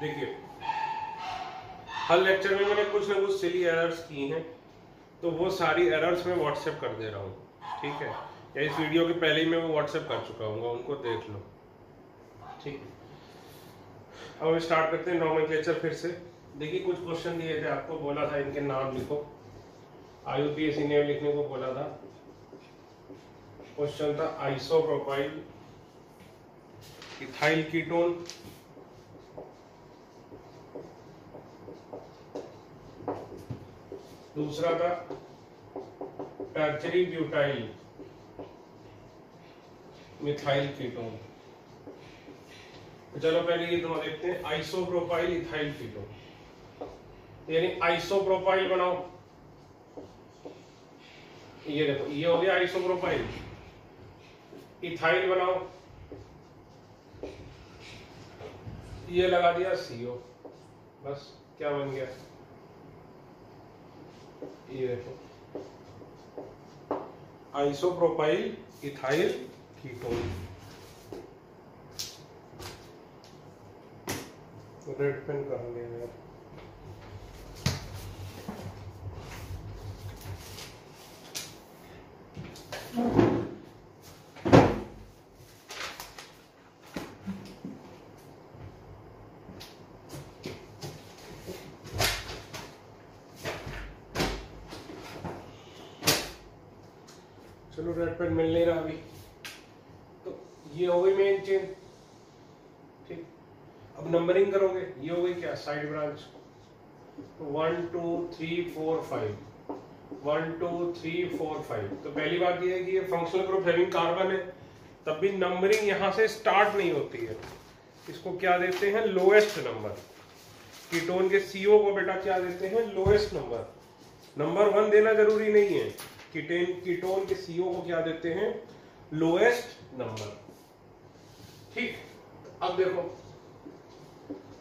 देखिए, हर लेक्चर में मैंने कुछ ना कुछ सिली एरर्स की हैं तो वो सारी एरर्स मैं व्हाट्सएप कर दे रहा हूँ, ठीक है? या इस वीडियो के पहले ही मैं वो व्हाट्सएप कर चुका हूँ, उनको देख लो, ठीक है? अब स्टार्ट करते हैं नॉर्मल फिर से। देखिए, कुछ क्वेश्चन दिए थे आपको, बोला था इनके नाम लिखो। आईयूपीएससी ने लिखने को बोला था। क्वेश्चन था आइसोप्रोपाइल इथाइल कीटोन दूसरा था टर्चरी ब्यूटाइल मिथाइल कीटोन चलो पहले ये दोनों देखते हैं आइसोप्रोपाइल इथाइल कीटोन यानी आइसोप्रोपाइल बनाओ। ये देखो, ये हो गया आइसोप्रोपाइल इथाइल बनाओ। ये लगा दिया सीओ बस, क्या बन गया? ये देखो isopropyl ethyl ketone. Red pen कर गया यार? चलो रेड पेन मिल नहीं रहा अभी तो ये हो गई मेन चेन ठीक अब नंबरिंग करोगे ये हो गई क्या side branch one two three four five one two three four five तो पहली बात यह है कि ये फंक्शनल ग्रुप हैविंग कार्बन है, तब भी नंबरिंग यहाँ से स्टार्ट नहीं होती है। इसको क्या देते हैं? लोएस्ट नंबर कीटोन के सीओ को बेटा क्या देते हैं? लोएस्ट नंबर नंबर वन देना ज़रूरी नहीं है। कीटेन कीटोन के सीओ को क्या देते हैं? लोएस्ट नंबर ठीक? अब देखो।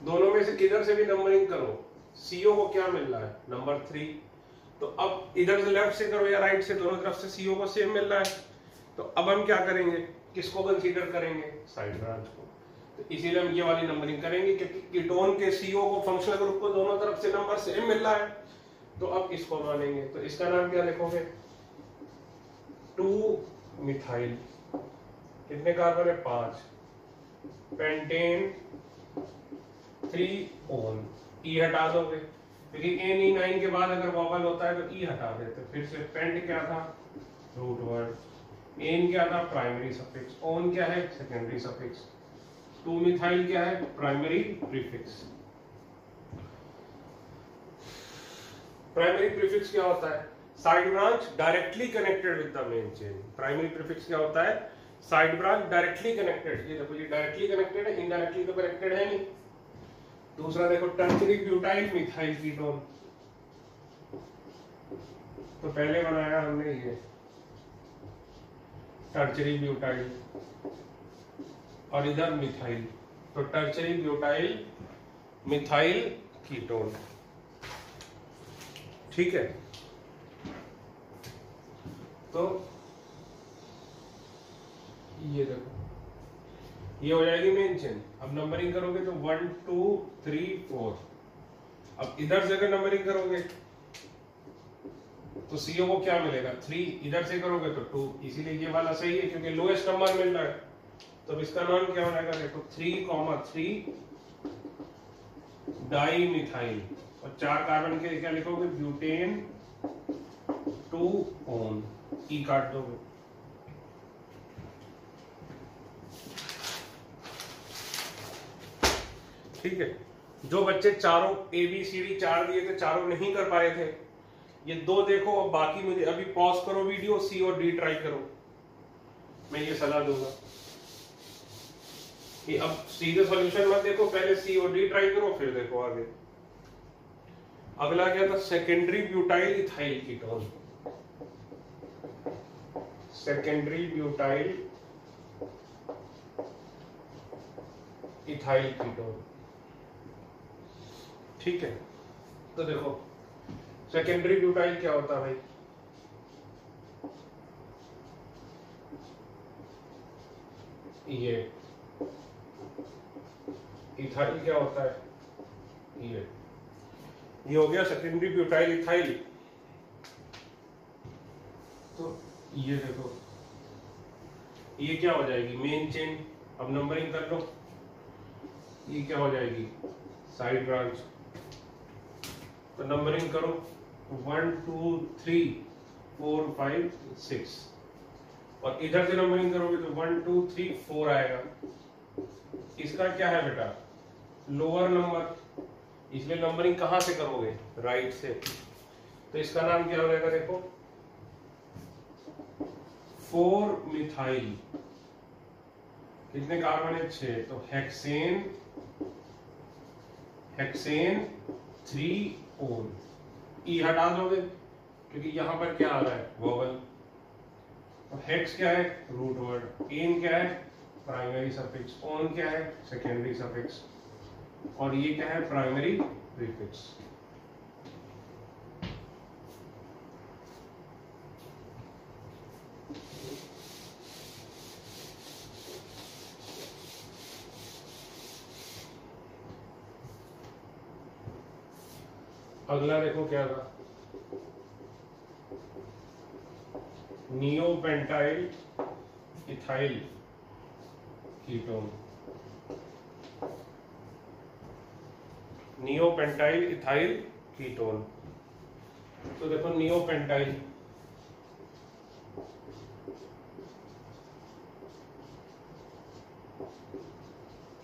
दोनों में से किधर से भी नंबरिंग करो? सीओ को क्या मिल रहा है? नंबर थ्री तो अब इधर से लेफ़्ट से करो या राइट से, दोनों तरफ़ से सीओ को सेम मिल रहा है। तो अब हम क्या करेंगे? किसको कंसीडर करेंगे? साइड ब्रांच को। तो इसीलिए हम ये वाली नंबरिंग करेंगे क्योंकि कीटोन के सीओ को फंक्शनल ग्रुप को दोनों तरफ़ से नंबर सेम मिल रहा है। तो अब इसको मानेंगे तो इसका नाम क्या लिखोगे टू मिथाइल। कितने कार्बन है? पाँच। पेंटेन थ्री ओन ई हटा दोगे। क्योंकि एन ई नाइन के बाद अगर वॉवल होता है तो ई हटा देते फिर से पेंट क्या था? रूट वर्ड एन क्या था? प्राइमरी सफिक्स ओन क्या है? सेकेंडरी सफिक्स टू मिथाइल क्या है? प्राइमरी प्रीफिक्स प्राइमरी प्रीफिक्स क्या होता है? Side branch directly connected with the main chain primary prefix क्या होता है? साइड ब्रांच डायरेक्टली कनेक्टेड ये देखो, ये डायरेक्टली कनेक्टेड है इनडायरेक्टली तो कनेक्टेड है नहीं। दूसरा देखो टर्चरी ब्यूटाइल मिथाइल कीटोन। तो पहले बनाया हमने ये। Tertiary butyl. और इधर मिथाइल। तो टर्चरी ब्यूटाइल, मिथाइल कीटोन। ठीक है? तो ये देखो। ये हो जाएगी मेन चेन अब नंबरिंग करोगे तो वन टू थ्री फोर अब इधर से अगर नंबरिंग करोगे तो सीओ को क्या मिलेगा? थ्री इधर से करोगे तो टू इसीलिए ये वाला सही है, क्योंकि लोएस्ट नंबर मिल रहा है। तो इसका नाम क्या हो जाएगा? देखो three comma three di methyl और चार कार्बन के क्या लिखोगे? ब्यूटेन टू ओन ई काट दोगे। ठीक है? जो बच्चे चारों ए बी सी डी चार दिए थे, चारों नहीं कर पाए थे, ये दो देखो और बाकी मुझे अभी पॉज करो वीडियो सी और डी ट्राई करो। मैं ये सलाह दूँगा कि अब सीधे सॉल्यूशन मत देखो, पहले सी और डी ट्राई करो, फिर देखो आगे। अगला क्या था? सेकेंडरी ब्यूटाइल इथाइल की कीटोन सेकेंडरी ब्यूटाइल इथाइल की कीटोन ठीक है। तो देखो सेकेंडरी ब्यूटाइल क्या होता है भाई? ये। इथाइल क्या होता है? ये। ये हो गया सेकेंडरी ब्यूटाइल इथाइल तो ये देखो ये क्या हो जाएगी? मेन चेन अब नंबरिंग कर लो। ये क्या हो जाएगी? साइड ब्रांच तो नंबरिंग करो। One two three four five six और इधर से नंबरिंग करोगे तो वन टू थ्री फोर आएगा। इसका क्या है बेटा? लोअर नंबर इसलिए नंबरिंग कहाँ से करोगे? राइट से। तो इसका नाम क्या हो जाएगा देखो? फोर मिथाइल कितने कार्बन है? छह। तो hexane hexane three one E हटा दोगे, क्योंकि यहाँ पर क्या आ रहा है? वोवल तो हेक्स क्या है? रूट वर्ड एन क्या है? प्राइमरी सफिक्स ओन क्या है? सेकेंडरी सफिक्स और ये क्या है? प्राइमरी प्रीफिक्स अगला देखो क्या था। Neopentyl ethyl ketone. Neopentyl ethyl ketone. तो देखो नियोपेंटाइल।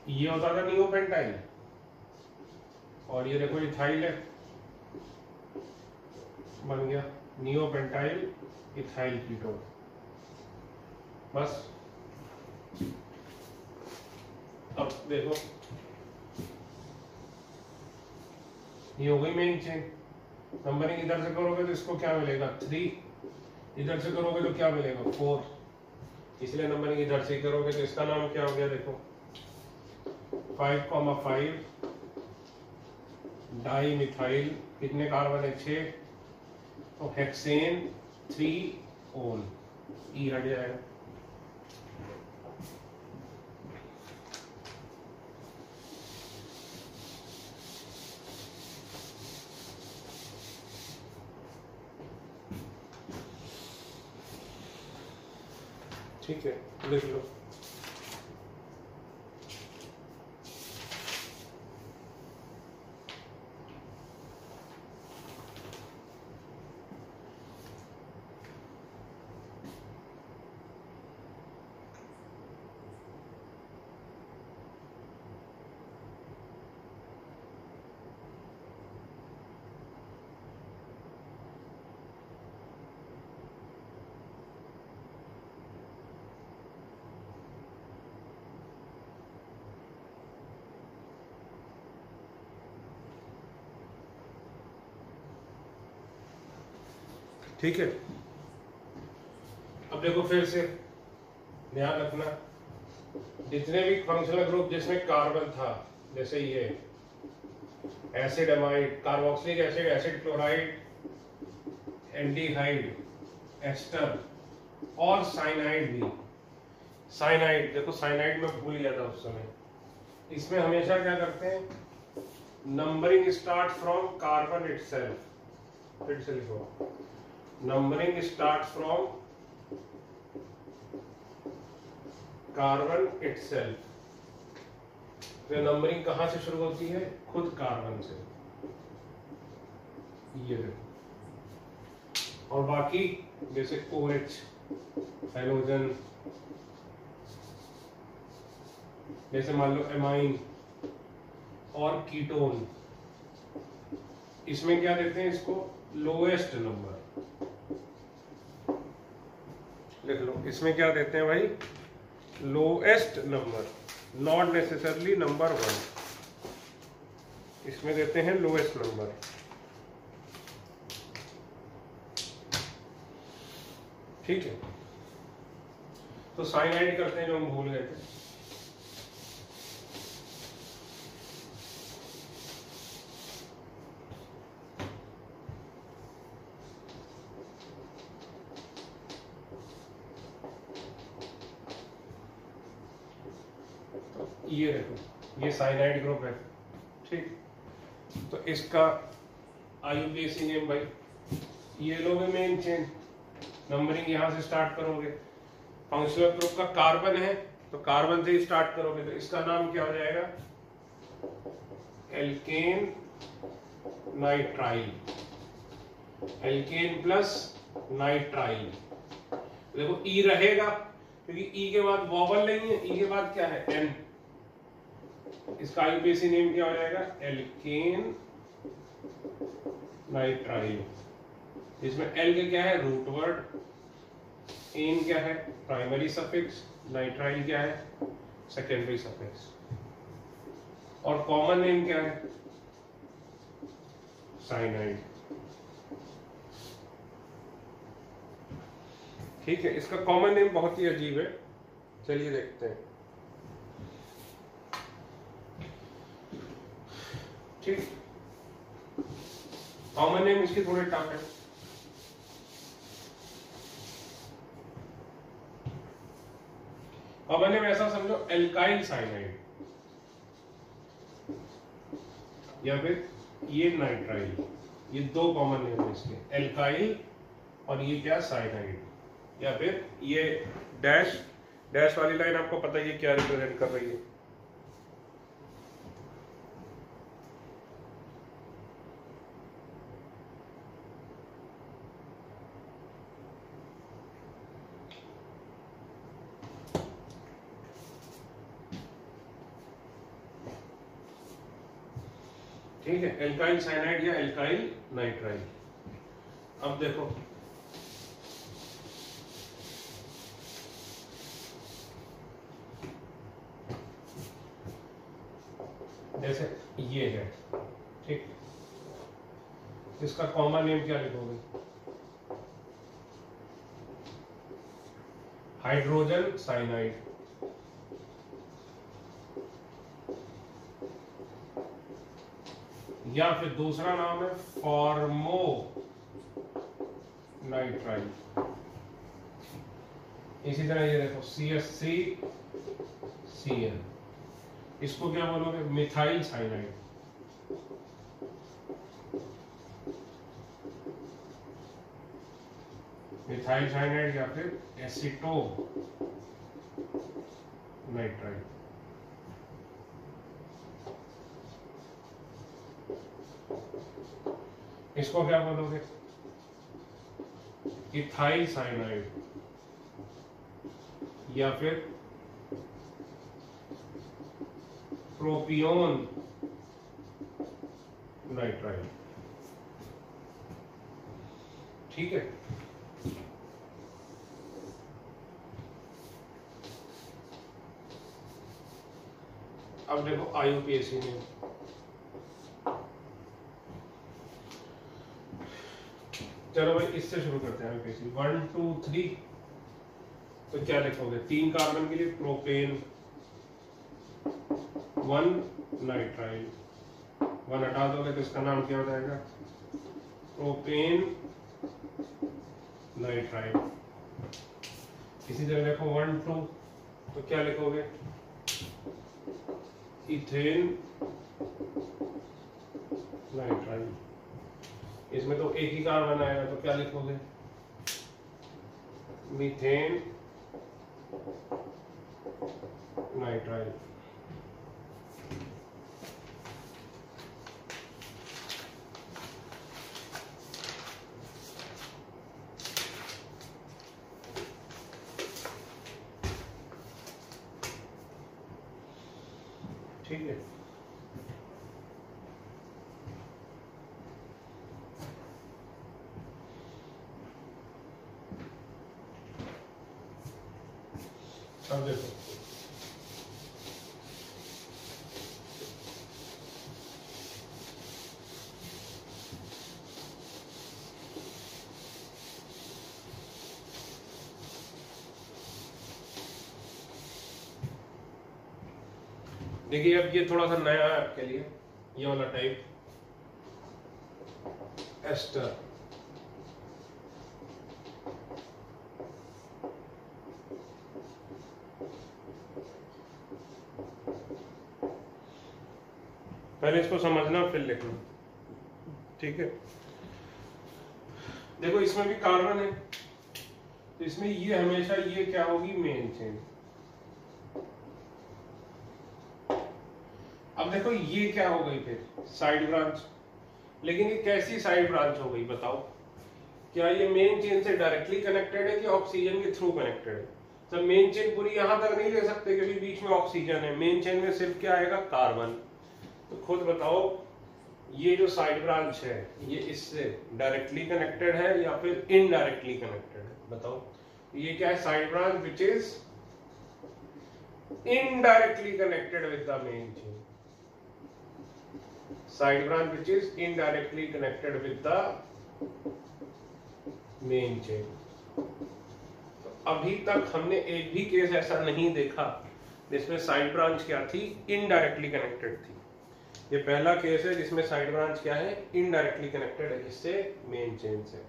ये होता था नियोपेंटाइल। और ये देखो इथाइल है। बन गया। नियोपेंटाइल इथाइल कीटोन बस। अब देखो। ये हो गई मेन चेन नंबरिंग इधर से करोगे तो इसको क्या मिलेगा? थ्री इधर से करोगे तो क्या मिलेगा? फोर इसलिए नंबरिंग इधर से करोगे तो इसका नाम क्या हो गया देखो? Five comma five di methyl कितने कार्बन है? छह। तो हेक्सेन थ्री ओन ई हट जाएगा। ठीक है लिख लो। ठीक है। अब देखो फिर से, ध्यान रखना। जितने भी फंक्शनल ग्रुप जिसमें कार्बन था, जैसे ये acid amide carboxylic acid acid chloride anhydride ester और साइनाइड भी। साइनाइड देखो साइनाइड में भूल गया था उस समय। इसमें हमेशा क्या करते हैं? Numbering start from carbon itself फिर से लिखो। Numbering starts from carbon itself. तो नंबरिंग कहाँ से शुरू होती है? खुद कार्बन से। ये और बाकी जैसे ओ एच हाइड्रोजन जैसे मान लो एमाइन और कीटोन इसमें क्या देते हैं इसको? लोएस्ट नंबर लिख लो। इसमें क्या देते हैं भाई? Lowest number not necessarily number one इसमें देते हैं लोएस्ट नंबर ठीक है? तो साइन साइनाइड करते हैं जो हम भूल गए थे। ये देखो, ये साइनाइड ग्रुप है, ठीक? तो इसका आईयूपीएसी नेम भाई, ये लोगे मेन चेन नंबरिंग यहाँ से स्टार्ट करोगे। फंक्शनल ग्रुप का कार्बन है तो कार्बन से ही स्टार्ट करोगे। तो इसका नाम क्या हो जाएगा? Alkane nitrile alkane plus nitrile देखो ई रहेगा, क्योंकि ई के बाद वॉबल नहीं है ई के बाद क्या है? एन इसका आईयूपीएसी नेम क्या हो जाएगा? एल्केन नाइट्राइल इसमें एल के क्या है? रूट वर्ड एन क्या है? प्राइमरी सफिक्स नाइट्राइल क्या है? सेकेंडरी सफिक्स और कॉमन नेम क्या है? साइनाइड ठीक है, इसका कॉमन नेम बहुत ही अजीब है। चलिए देखते हैं। ठीक। कॉमन नेम इसके थोड़े टफ है। कॉमन नेम ऐसा समझो एल्काइल साइनाइड या फिर ये नाइट्राइल ये दो कॉमन नेम है इसके एल्काइल और ये क्या साइनाइड या फिर ये डैश डैश वाली लाइन आपको पता है ये क्या रिप्रेजेंट कर रही है। ठीक है? एल्काइल साइनाइड या एल्काइल नाइट्राइल अब देखो। जैसे ये है, ठीक? इसका कॉमन नेम क्या लिखोगे? हाइड्रोजन साइनाइड या फिर दूसरा नाम है फॉर्मो नाइट्राइल इसी तरह ये देखो C S C C L इसको क्या बोलोगे? Methyl cyanide. मिथाइल साइनाइड या फिर एसिटो नाइट्राइल इसको क्या बोलोगे इथाइल साइनाइड या फिर प्रोपियोन नाइट्राइड ठीक है अब देखो आईयूपीएसी में चलो भाई, इससे शुरू करते हैं आईयूपीएसी वन टू थ्री तो क्या लिखोगे? तीन कार्बन के लिए प्रोपेन वन नाइट्राइल वन हटा दोगे तो इसका नाम क्या हो जाएगा? प्रोपेन नाइट्राइल इसी तरह देखो वन टू तो क्या लिखोगे? इथेन नाइट्राइल इसमें तो एक ही कार्बन आएगा तो क्या लिखोगे? मीथेन नाइट्राइल ठीक है अब देखो देखिए, अब ये थोड़ा सा नया है आपके लिए, ये वाला टाइप एस्टर पहले इसको समझना फिर लिखना। ठीक है? देखो, इसमें भी कार्बन है। तो इसमें ये हमेशा ये क्या होगी? मेन चेन देखो, ये क्या हो गई फिर? साइड ब्रांच लेकिन ये कैसी साइड ब्रांच हो गई बताओ? क्या ये मेन चेन से डायरेक्टली कनेक्टेड है कि ऑक्सीजन के थ्रू कनेक्टेड है? तो मेन चेन पूरी यहाँ तक नहीं ले सकते क्योंकि बीच में ऑक्सीजन है मेन चेन में सिर्फ़ क्या आएगा? कार्बन तो खुद बताओ, ये जो साइड ब्रांच है, ये इससे डायरेक्टली कनेक्टेड है या फिर इनडायरेक्टली कनेक्टेड है? बताओ। ये क्या है? Side branch which is indirectly connected with the main chain side branch which is indirectly connected with the main chain तो अभी तक हमने एक भी केस ऐसा नहीं देखा, जिसमें साइड ब्रांच क्या थी? इनडायरेक्टली कनेक्टेड थी। ये पहला केस है जिसमें साइड ब्रांच क्या है? इनडायरेक्टली कनेक्टेड है किससे मेन चेन से।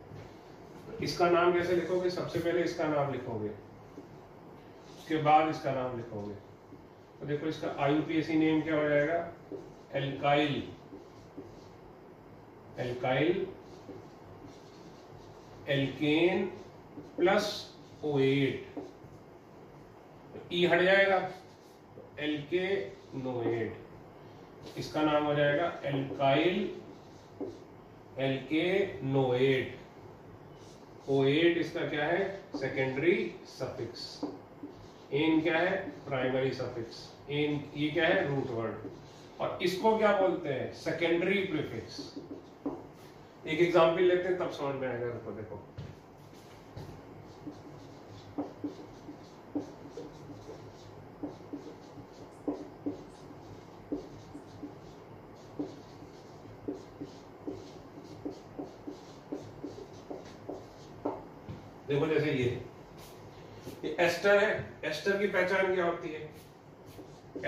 इसका नाम कैसे लिखोगे? सबसे पहले इसका नाम लिखोगे। उसके बाद इसका नाम लिखोगे। तो देखो इसका आईयूपीएसी नेम क्या हो जाएगा? Alkyl alkyl alkane plus O ate E हट जाएगा एल्के नोएट इसका नाम हो जाएगा एल्काइल एल्के नोएट एट इसका क्या है? सेकेंडरी सफिक्स एन क्या है? प्राइमरी सफिक्स एन ये क्या है? रूट वर्ड और इसको क्या बोलते हैं? सेकेंडरी प्रीफिक्स एक एग्ज़ाम्पल लेते हैं, तब समझ में आएगा देखो। देखो जैसे ये। ये एस्टर है, एस्टर की पहचान क्या होती है?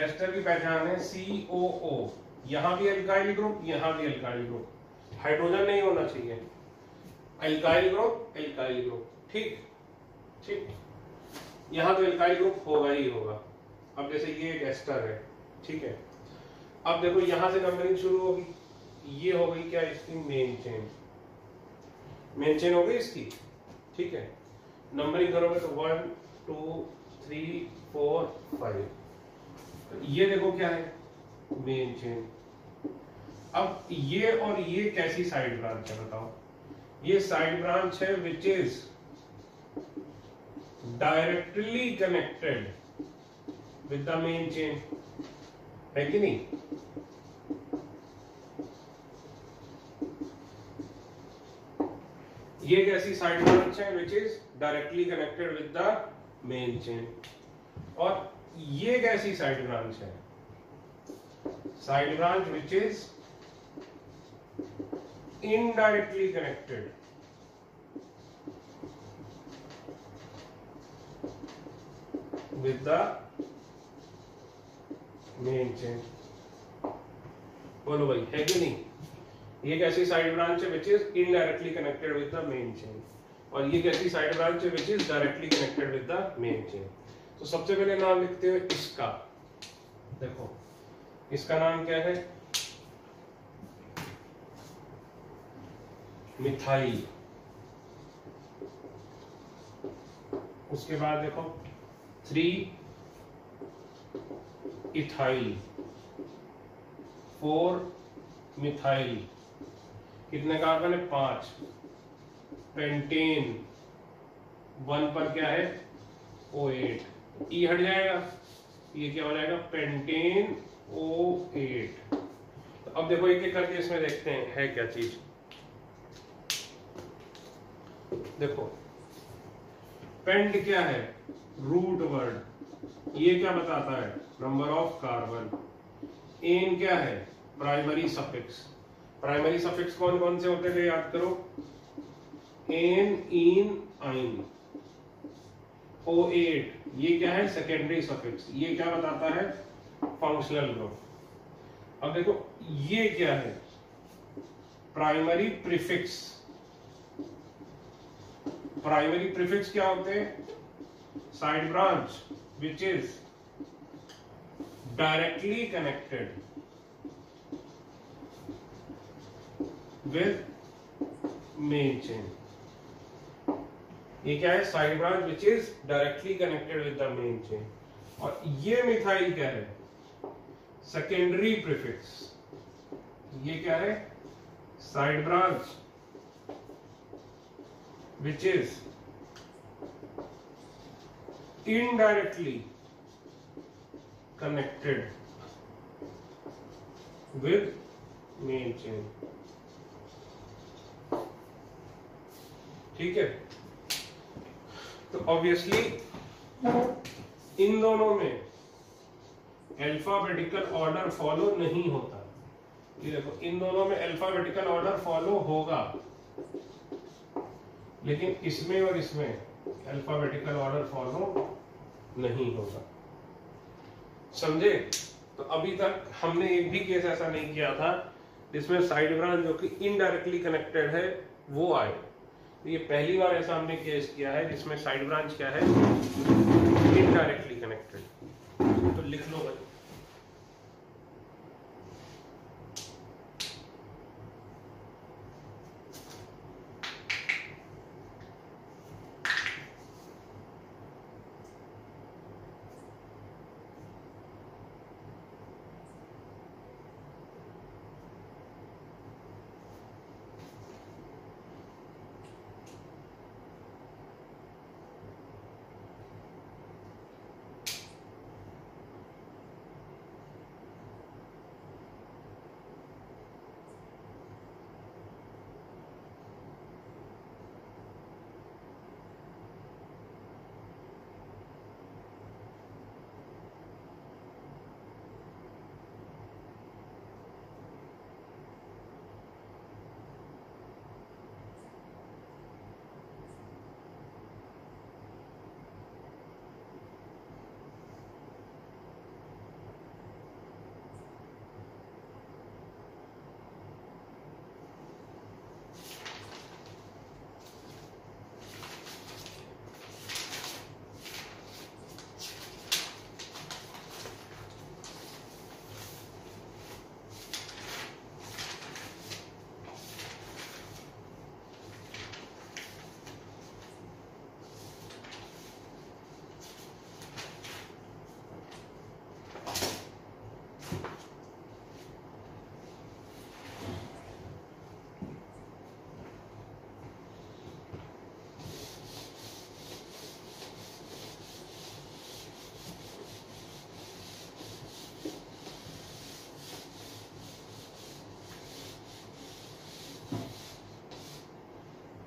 एस्टर की पहचान है सी ओ ओ यहाँ भी अल्काइल ग्रुप यहाँ भी अल्काइल ग्रुप हाइड्रोजन नहीं होना चाहिए। अल्काइल ग्रुप अल्काइल ग्रुप ठीक ठीक। यहाँ तो अल्काइल ग्रुप होगा ही होगा। अब जैसे ये एक एस्टर है, ठीक है। अब देखो, यहाँ से नंबरिंग शुरू होगी। ये हो गई क्या इसकी मेन चेन मेन चेन हो गई इसकी? ठीक है। नंबरिंग करोगे तो one two three four five ये देखो क्या है मेन चेन अब ये और ये कैसी साइड ब्रांच है बताओ? ये साइड ब्रांच है which is directly connected with the main chain है कि नहीं? ये कैसी साइड ब्रांच है which is directly connected with the main chain और ये कैसी साइड ब्रांच है? Side branch which is indirectly connected with the main chain. बोलो भाई, है कि नहीं? ये कैसी साइड ब्रांच है which is indirectly connected with the main chain और ये कैसी साइड ब्रांच है which is directly connected with the main chain तो सबसे पहले नाम लिखते हो इसका। देखो, इसका नाम क्या है? मिथाइल उसके बाद देखो थ्री इथाइल फोर मिथाइल कितने कार्बन है? पाँच। पेंटेन वन पर क्या है? ओ एट ई हट जाएगा। ये क्या हो जाएगा? पेंटेन ओ एट तो अब देखो एक एक करके इसमें देखते हैं, है क्या चीज़? देखो। पेंट क्या है? रूट वर्ड ये क्या बताता है? नंबर ऑफ़ कार्बन एन क्या है? प्राइमरी सफिक्स प्राइमरी सफिक्स कौन कौन से होते हैं? याद करो। एन इन, आइन. ओ एट ये क्या है? सेकेंडरी सफिक्स ये क्या बताता है? फंक्शनल ग्रुप अब देखो, ये क्या है? प्राइमरी प्रीफिक्स प्राइमरी प्रीफिक्स क्या होते हैं? Side branch which is directly connected with main chain ये क्या है? Side branch which is directly connected with the main chain और ये मिथाइल क्या है? सेकेंडरी प्रीफिक्स ये क्या है? Side branch which is indirectly connected with main chain. ठीक है? तो ऑब्वियसली इन दोनों में अल्फाबेटिकल ऑर्डर फॉलो नहीं होता। देखो, इन दोनों में अल्फाबेटिकल ऑर्डर फॉलो होगा। लेकिन इसमें और इसमें अल्फाबेटिकल ऑर्डर फॉलो नहीं होगा। समझे? तो अभी तक हमने एक भी केस ऐसा नहीं किया था जिसमें साइड ब्रांच जो कि इनडायरेक्टली कनेक्टेड है, वो आए। तो ये पहली बार ऐसा हमने केस किया है जिसमें साइड ब्रांच क्या है? इनडायरेक्टली कनेक्टेड तो लिख लो भाई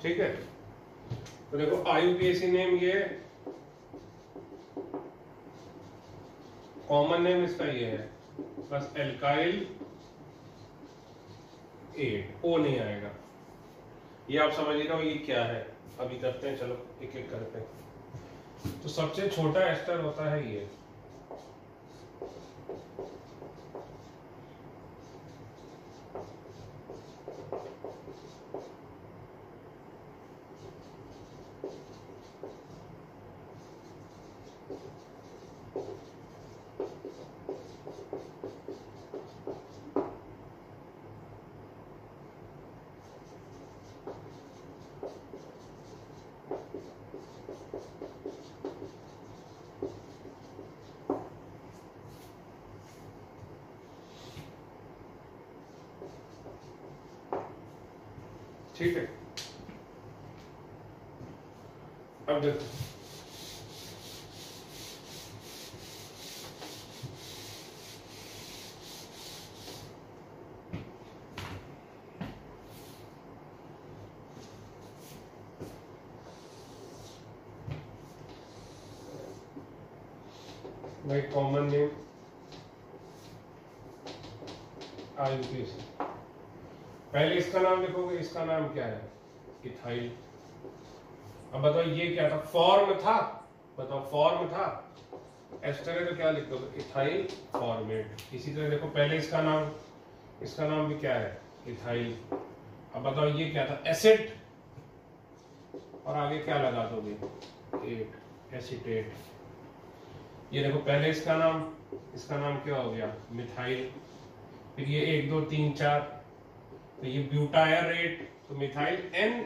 ठीक है? तो देखो आईयूपीएसी नेम ये कॉमन नेम इसका ये है। बस एल्काइल एट ओ नहीं आएगा। ये आप समझ रहे हो ये क्या है। अभी करते हैं, चलो एक एक करते हैं। तो सबसे छोटा एस्टर होता है ये ठीक है अब देखो भाई कॉमन नेम आयुपीएसी पहले इसका नाम लिखोगे, इसका नाम क्या है? इथाइल। अब बताओ ये क्या था? फॉर्म था। बताओ, फॉर्म था। एस्टर है तो क्या लिख दोगे इथाइल फॉर्मेट। इसी तरह देखो, पहले इसका नाम इसका नाम भी क्या है? इथाइल। अब बताओ ये क्या था? एसिड। और आगे क्या लगा दोगे? Ate acetate. ये देखो, पहले इसका नाम इसका नाम क्या हो गया? मिथाइल। फिर ये एक, दो, तीन, चार। तो ये ब्यूटायरेट तो मिथाइल एन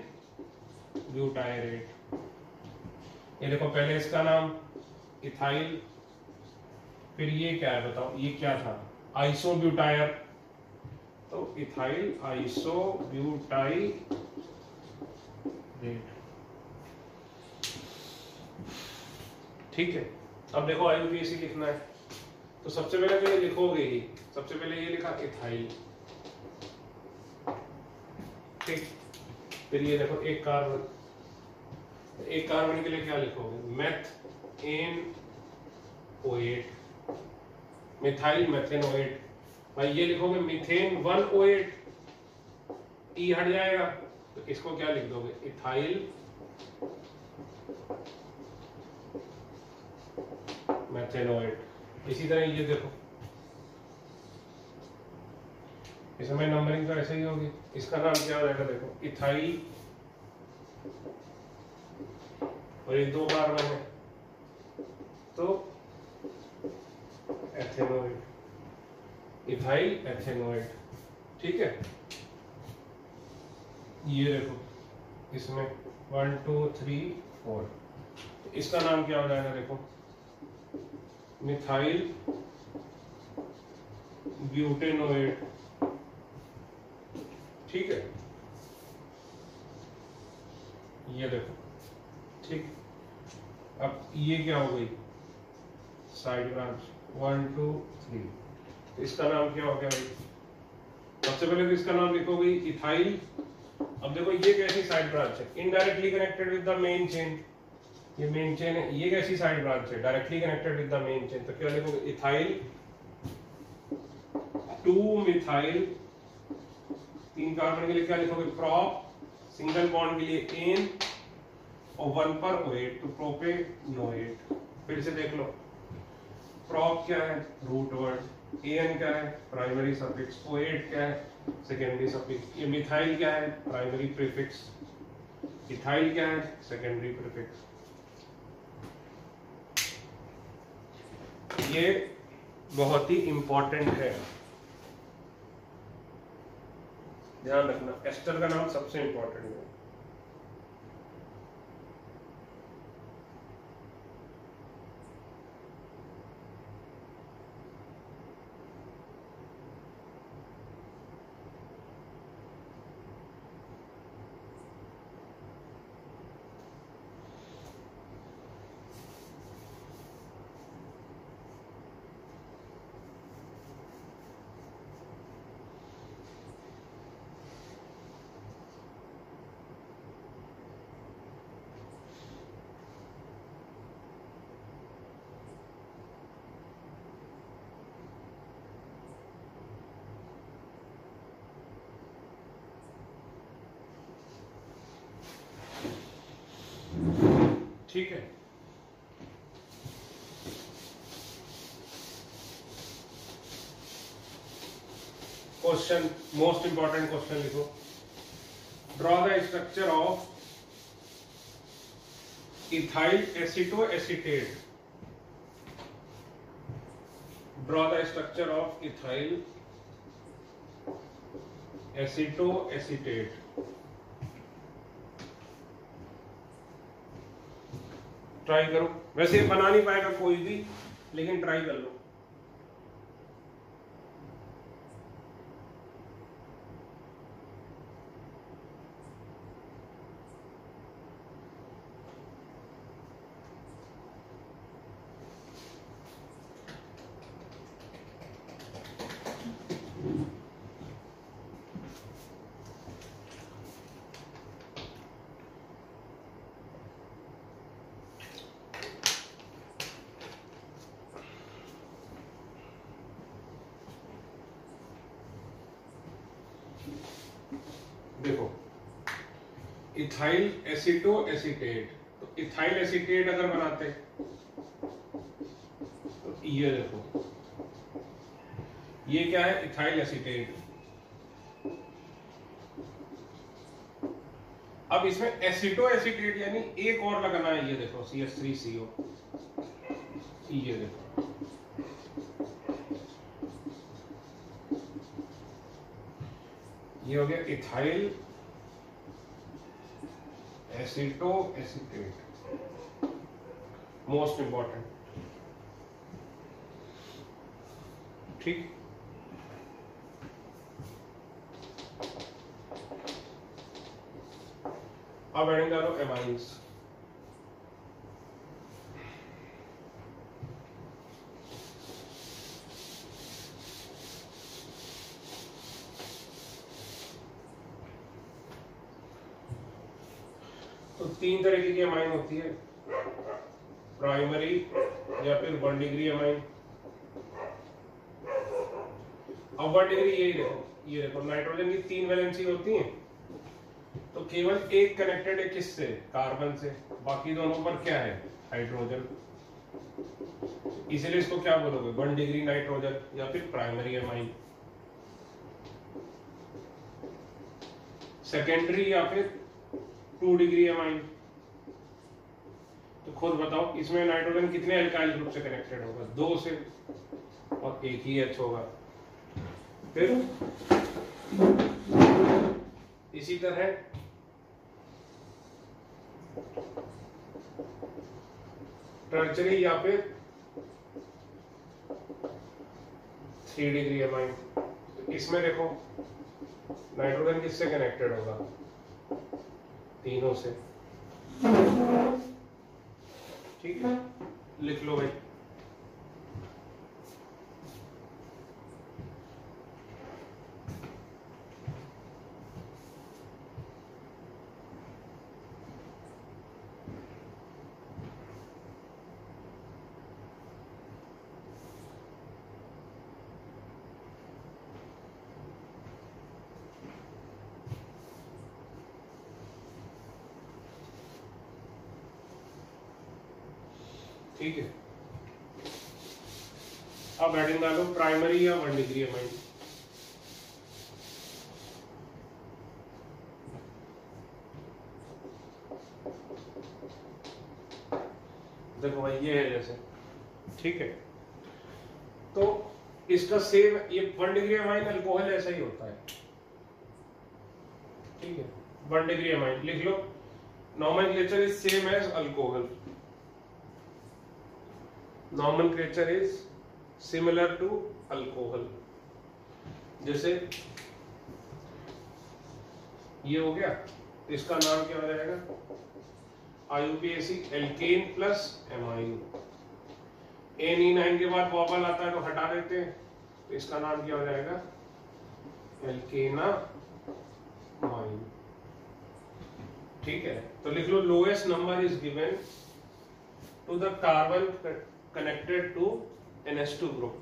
ब्यूटायरेट। ये देखो, पहले इसका नाम इथाइल। फिर ये क्या है बताओ, ये क्या था? आइसोब्यूटायर। तो इथाइल आइसोब्यूटाई ठीक है? अब देखो आईयूपीएसी लिखना है। तो सबसे पहले तो ये लिखोगे ही। सबसे पहले ये लिखा इथाइल। ठीक। फिर ये देखो, एक कार्बन। एक कार्बन के लिए क्या लिखोगे? Methanoate methyl methanoate भाई, ये लिखोगे मिथेन वन ओएट ई हट जाएगा। तो इसको क्या लिख दोगे? इथाइल। मेथेनोएट इसी तरह ये देखो। इसमें नंबरिंग तो ऐसे ही होगी। इसका नाम क्या हो जाएगा देखो? इथाइल। और ये दो कार्बन है तो एथेनोइड। Ethyl, ethanoate. ठीक है? ये देखो। इसमें वन टू थ्री फोर इसका नाम क्या हो जाएगा देखो? मिथाइल ब्यूटेनोएट ठीक है? ये देखो, ठीक? अब ये क्या हो गई? Side branch, one, two, three. इसका नाम क्या हो गया भाई? सबसे पहले तो इसका नाम लिखोगे इथाइल। अब देखो ये कैसी साइड ब्रांच है? Indirectly connected with the main chain ये मेन चेन है। ये कैसी साइड ब्रांच है? Directly connected with the main chain तो क्या लिखोगे? इथाइल टू मिथाइल तीन कार्बन के लिए क्या लिखोगे? प्रॉप सिंगल बॉन्ड के लिए एन और वन पर ओएट तो प्रोपे नोएट फिर से देख लो। प्रॉप क्या है? रूट वर्ड एन क्या है? प्राइमरी सफिक्स ओएट क्या है? सेकेंडरी सफिक्स ये मिथाइल क्या है? प्राइमरी प्रीफिक्स इथाइल क्या है? सेकेंडरी प्रीफिक्स ये बहुत ही इंपॉर्टेंट है। ध्यान रखना एस्टर का नाम सबसे इंपॉर्टेंट है। ठीक है। क्वेश्चन मोस्ट इंपॉर्टेंट क्वेश्चन लिखो। Draw the structure of ethyl acetoacetate draw the structure of ethyl acetoacetate try करो। वैसे बना नहीं पाएगा कोई भी लेकिन ट्राई कर लो देखो इथाइल एसिटो एसिटेट। तो इथाइल एसिटेट अगर बनाते तो ये देखो। ये क्या है? Ethyl acetate. अब इसमें एसिटो एसिटेट यानी एक और लगाना है, ये देखो सी एस थ्री सी ओ ये देखो। ये हो गया ethyl acetoacetate most important ठीक अब एडिंग करो एमाइंस तो तीन तरीके की अमाइन होती है प्राइमरी या फिर वन डिग्री अमाइन डिग्री यही देखो, ये देखो नाइट्रोजन की तीन वैलेंसी होती है। तो केवल एक कनेक्टेड है किससे? कार्बन से। बाकी दोनों पर क्या है? हाइड्रोजन इसीलिए इसको क्या बोलोगे? वन डिग्री नाइट्रोजन या फिर प्राइमरी अमाइन सेकेंडरी या फिर टू डिग्री अमाइन तो खुद बताओ, इसमें नाइट्रोजन कितने अल्काइल ग्रुप से कनेक्टेड होगा? दो से, और एक ही एच होगा। फिर इसी तरह टर्चरी या फिर थ्री डिग्री अमाइन तो इसमें देखो, नाइट्रोजन किससे कनेक्टेड होगा? तीनों से। ठीक है? लिख लो भाई ठीक है अब हेडिंग डालो प्राइमरी या वन डिग्री अमाइन देखो भाई, ये है जैसे। ठीक है? तो इसका सेम ये वन डिग्री अमाइन अल्कोहल ऐसा ही होता है। ठीक है? वन डिग्री अमाइन लिख लो। Nomenclature is same as alcohol alcohol nomenclature is similar to alcohol. जैसे ये हो गया, इसका नाम क्या हो जाएगा एल्केन प्लस ई नाइन के बाद वॉबल आता है तो हटा देते हैं तो इसका नाम क्या हो जाएगा? Alkanamine. ठीक है तो लिख लो, lowest number is given to the carbon connected to NH2 group.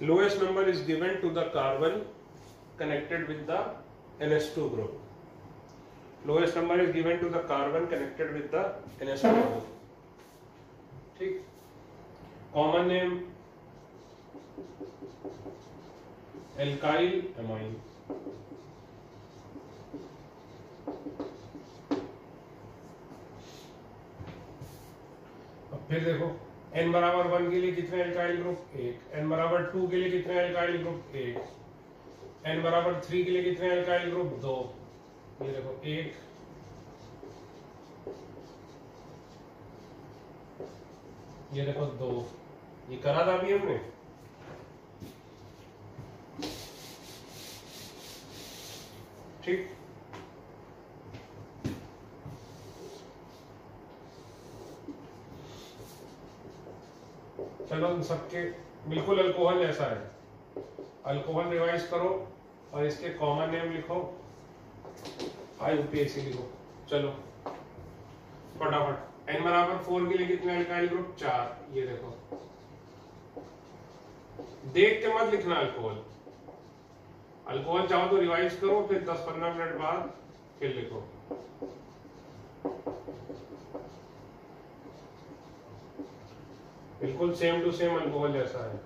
Lowest number is given to the carbon connected with the NH2 group. Lowest number is given to the carbon connected with the NH2 group. ठीक common name alkyl amine अब फिर देखो n बराबर one के लिए कितने alkyl group एक. N बराबर टू के लिए कितने एल्काइल ग्रुप एक. N बराबर थ्री के लिए कितने एल्काइल ग्रुप दो. ये देखो, एक. ये देखो, दो. ये करा था अभी हमने। ठीक? चलो इन सबके, बिल्कुल अल्कोहल ऐसा है। अल्कोहल रिवाइज करो और इसके कॉमन नेम लिखो। आई यूपीएससी लिखो। चलो। फटाफट। एन बराबर फोर के लिए कितने अल्काइल ग्रुप चार। ये देखो। देख के मत लिखना अल्कोहल अल्कोहल चाहो तो रिवाइज करो, फिर 10-15 मिनट बाद फिर लिखो। बिल्कुल सेम टू सेम अल्कोहल जैसा है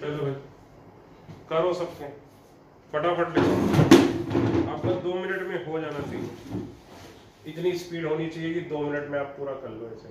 चलो भाई करो सबके फटाफट लिखो। आपका दो मिनट में हो जाना चाहिए। इतनी स्पीड होनी चाहिए कि दो मिनट में आप पूरा कर लो ऐसे।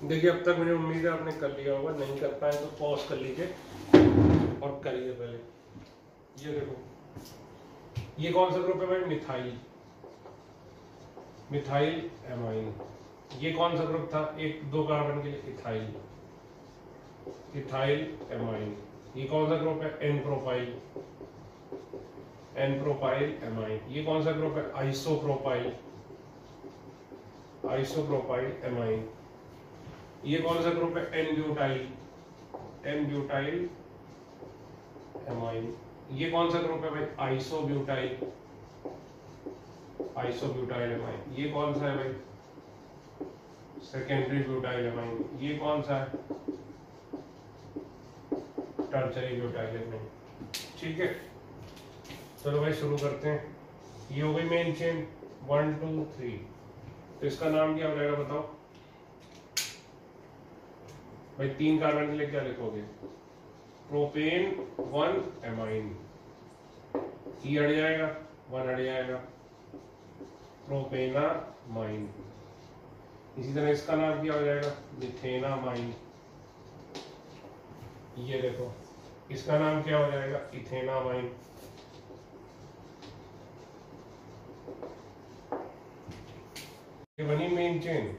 देखिए, अब तक मुझे उम्मीद है आपने कर लिया होगा, नहीं कर पाए तो पॉज कर लीजिए और करिए पहले। ये देखो, ये कौन सा ग्रुप है भाई? मिथाइल। मिथाइल एमाइन ये कौन सा ग्रुप था? एक, दो कार्बन के लिए इथाइल इथाइल एमाइन ये कौन सा ग्रुप है? N propyl n propyl amine ये कौन सा ग्रुप है? आइसोप्रोपाइल आइसोप्रोपाइल एमाइन ये कौन सा ग्रुप है? N butyl n butyl amine ये कौन सा ग्रुप है भाई? Isobutyl isobutyl amine ये कौन सा है भाई? सेकेंडरी ब्यूटाइल एमाइन ये कौन सा है? टर्चरी ब्यूटाइल एमाइन ठीक है? चलो भाई, शुरू करते हैं। ये हो गई main chain one two three तो इसका नाम क्या हो जाएगा बताओ? भाई, तीन कार्बन के लिए क्या लिखोगे? प्रोपेन वन एमाइन ई हट जाएगा वन हट जाएगा. प्रोपेना माइन इसी तरह इसका नाम क्या हो जाएगा? मिथेना माइन ये देखो, इसका नाम क्या हो जाएगा? इथेना माइन बनी main chain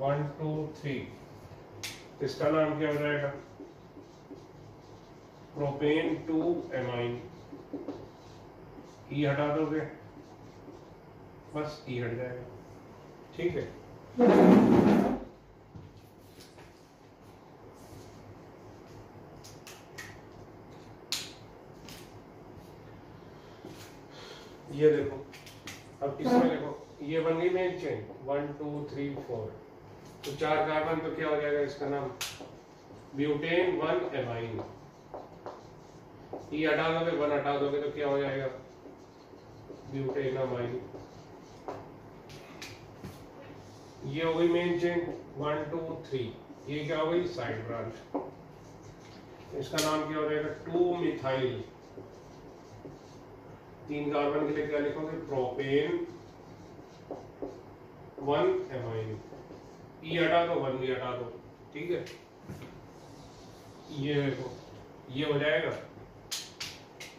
one two three इसका नाम क्या हो जाएगा? प्रोपेन टू एमाइन ई हटा दोगे, बस ई हट जाएगा। ठीक है? ये देखो, अब इसमें देखो, ये बन गई main chain one two three four तो चार कार्बन तो क्या हो जाएगा इसका नाम? Butane one amine. ई हटा दोगे, वन हटा दोगे तो क्या हो जाएगा? ब्यूटेन ब्यूटेनामाइन ये हो गई main chain one two three ये क्या हो गई? साइड ब्रांच इसका नाम क्या हो जाएगा? टू मिथाइल तीन कार्बन के लिए क्या लिखोगे? प्रोपेन वन एमाइन ई हटा दो वन भी हटा दो। ठीक है? ये देखो, ये हो जाएगा।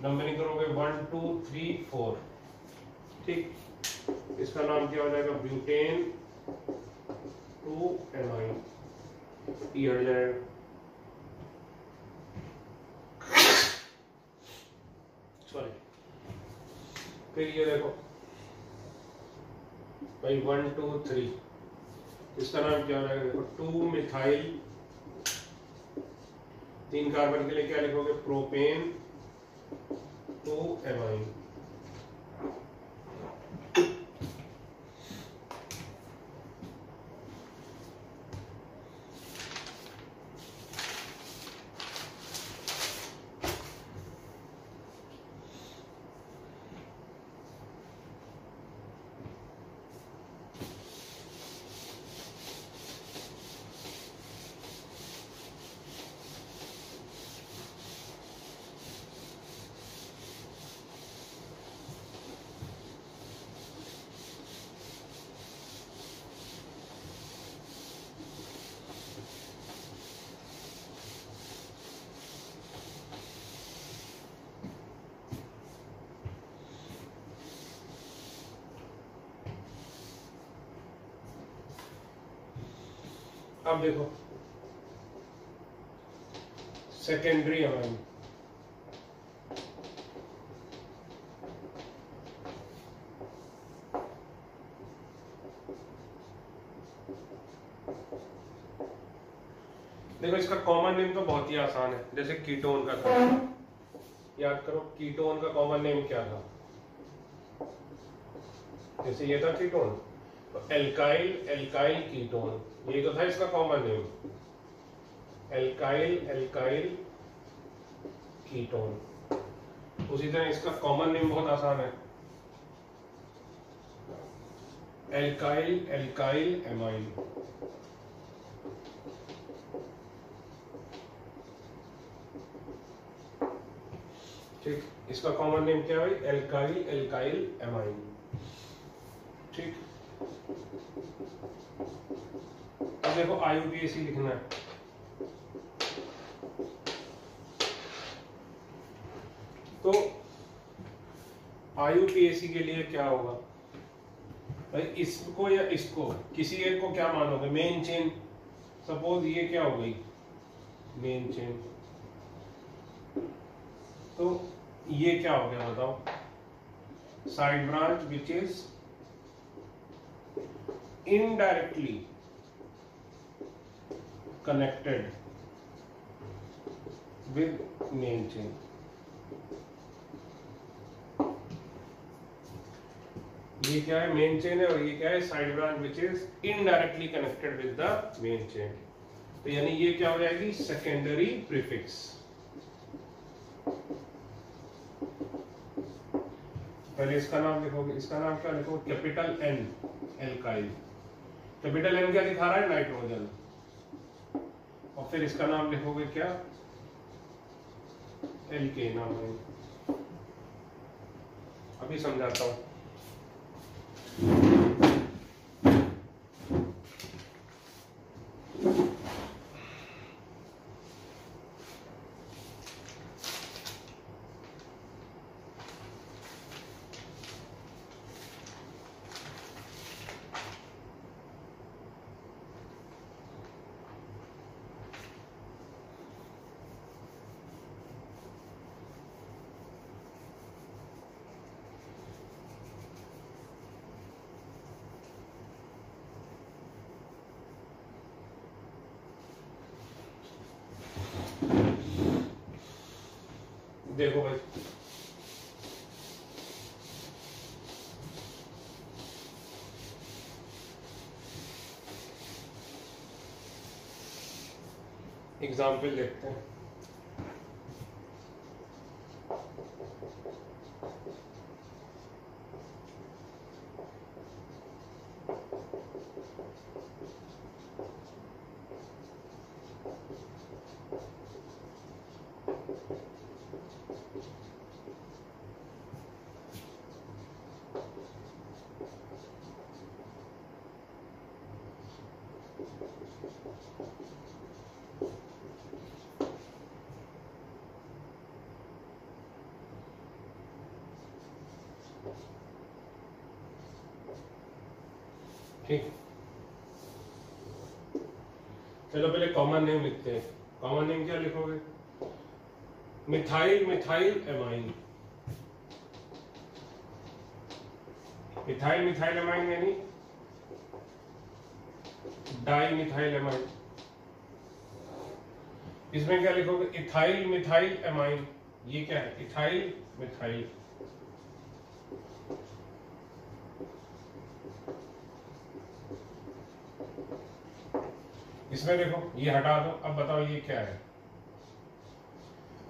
नंबरिंग करोगे वन टू थ्री फोर ठीक? इसका नाम क्या हो जाएगा? ब्यूटेन टू एमाइन ई हट जाएगा। सॉरी फिर ये देखो। भाई वन टू थ्री इसका नाम क्या रहेगा टू मिथाइल, तीन कार्बन के लिए क्या लिखोगे? Propane, two amine. अब देखो। सेकेंडरी अमाइन देखो, इसका कॉमन नेम तो बहुत ही आसान है। जैसे कीटोन का था। याद करो कीटोन का कॉमन नेम क्या था? जैसे ये था कीटोन एल्काइल एल्काइल कीटोन ये तो था, इसका common name alkyl alkyl ketone उसी तरह इसका कॉमन नेम बहुत आसान है. एल्काइल एल्काइल एमाइल ठीक, इसका कॉमन नेम क्या है एल्काइल एल्काइल एमाइन ठीक देखो आईयूपीएसी लिखना है। तो आईयूपीएसी के लिए क्या होगा? भाई, इसको या इसको, किसी एक को क्या मानोगे? मेन चेन सपोज़ ये क्या हो गई? मेन चेन तो ये क्या हो गया बताओ? Side branch which is indirectly connected with main chain ये क्या है? मेन चेन है और ये क्या है? Side branch which is indirectly connected with the main chain तो यानी ये क्या हो जाएगी? सेकेंडरी प्रीफिक्स पहले इसका नाम लिखोगे। इसका नाम क्या लिखोगे? Capital N alkyl capital N क्या दिखा रहा है? नाइट्रोजन और फिर इसका नाम लिखोगे क्या? एल के नाम है। अभी समझाता हूँ देखो भाई एग्ज़ाम्पल देखते हैं। ठीक। चलो पहले कॉमन नेम लिखते हैं। कॉमन नेम क्या लिखोगे? Methyl methyl amine methyl methyl amine यानी? डाई मिथाइल एमाइन इसमें क्या लिखोगे? इथाइल, मिथाइल एमाइन ये क्या है? Ethyl, methyl. इसमें देखो, ये हटा दो। अब बताओ ये क्या है?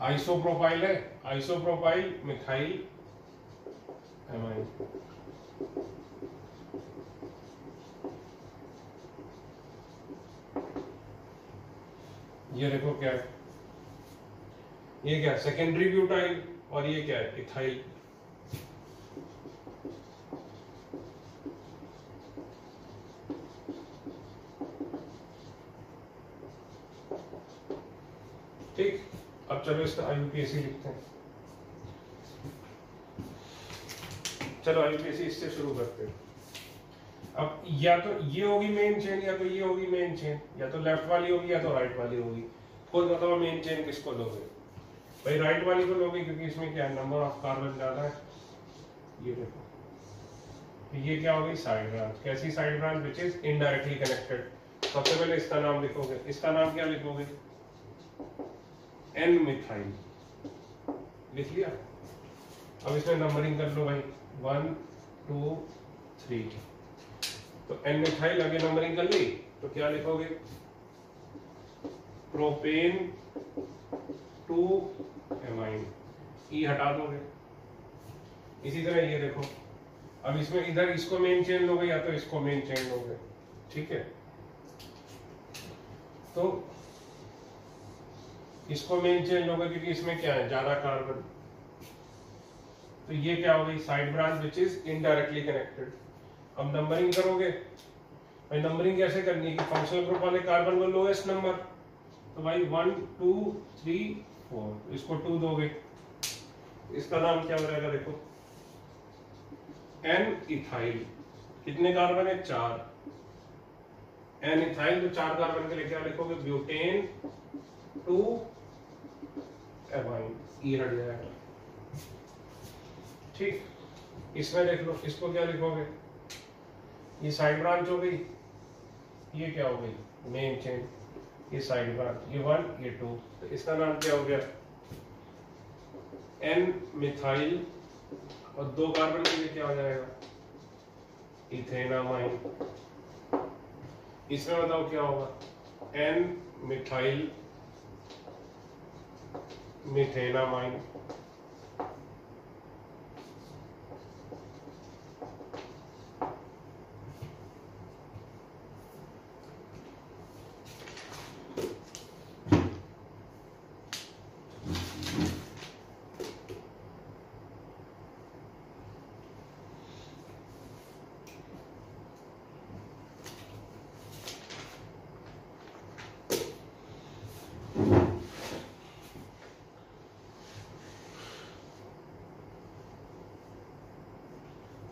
आइसोप्रोपाइल है। आइसोप्रोपाइल मिथाइल एमाइन ये देखो क्या है। ये क्या सेकेंडरी ब्यूटाइल और ये क्या है? इथाइल ठीक अब चलो इसका आईयूपीएससी लिखते हैं। चलो आईयूपीएससी इससे शुरू करते हैं। अब या तो ये होगी मेन चेन या तो ये होगी मेन चेन या तो लेफ़्ट वाली होगी, या तो राइट वाली होगी। खुद बताओ मेन चेन किसको लोगे? भाई राइट वाली को लोगे, क्योंकि इसमें क्या है? नंबर ऑफ़ कार्बन ज़्यादा है। ये देखो। तो ये क्या होगी साइड ब्रांच कैसी side branch which is indirectly connected सबसे पहले इसका नाम लिखोगे। इसका नाम क्या लिखोगे? एन मिथाइल लिख लिया? अब इसमें नंबरिंग कर लो भाई। वन टू थ्री तो एन मिथाइल आगे नंबरिंग कर ली तो क्या लिखोगे? प्रोपेन टू एमाइन ई हटा दोगे। इसी तरह ये देखो। अब इसमें इधर इसको मेन चेन लोगे या तो इसको मेन चेन लोगे। ठीक है? तो इसको मेन चेन लोगे क्योंकि इसमें क्या है? ज़्यादा कार्बन तो ये क्या हो गई? Side branch which is indirectly connected अब नंबरिंग करोगे? भाई नंबरिंग कैसे करनी है फंक्शनल ग्रुप वाले कार्बन को लोएस्ट नंबर तो भाई वन टू थ्री फोर इसको टू दोगे। इसका नाम क्या हो जाएगा देखो? एन इथाइल कितने कार्बन है? चार. एन इथाइल तो चार कार्बन के लिए क्या लिखोगे? ब्यूटेन टू एमाइन ई हट जाएगा ठीक, इसमें देख लो, इसको क्या लिखोगे? ये साइड ब्रांच हो गई, ये क्या हो गई? मेन चेन ये साइड ब्रांच ये वन ये टू तो इसका नाम क्या हो गया? एन मिथाइल और दो कार्बन के लिए क्या हो जाएगा? इथेनामाइन इसमें बताओ क्या होगा? एन मिथाइल मिथेनामाइन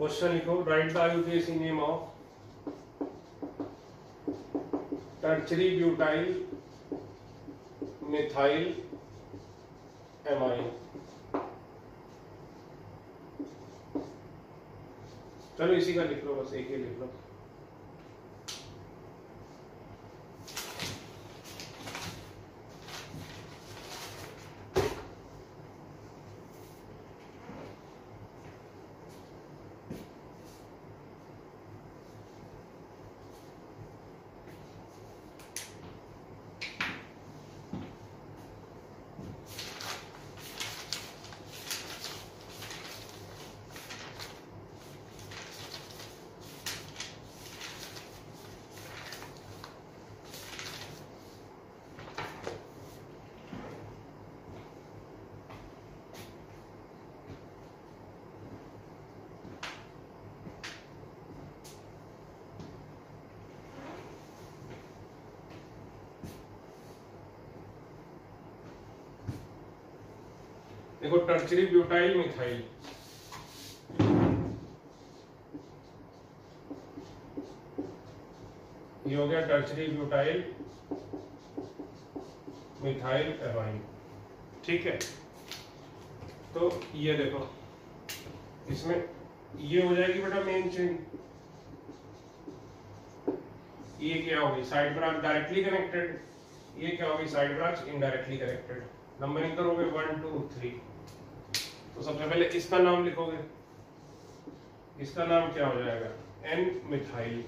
क्वेश्चन लिखो write the IUPAC name of tertiary butyl methyl amine चलो इसी का लिख लो, बस एक ही लिख लो। देखो, टर्चरी ब्यूटाइल मिथाइल। ये हो गया टर्चरी ब्यूटाइल, मिथाइल, एमाइन। ठीक है? तो ये देखो, इसमें ये हो जाएगी बेटा मेन चेन ये क्या होगी? साइड ब्रांच डायरेक्टली कनेक्टेड ये क्या होगी? Side branch indirectly connected numbering करोगे? वन टू थ्री तो सबसे पहले इसका नाम लिखोगे? इसका नाम क्या हो जाएगा? N methyl.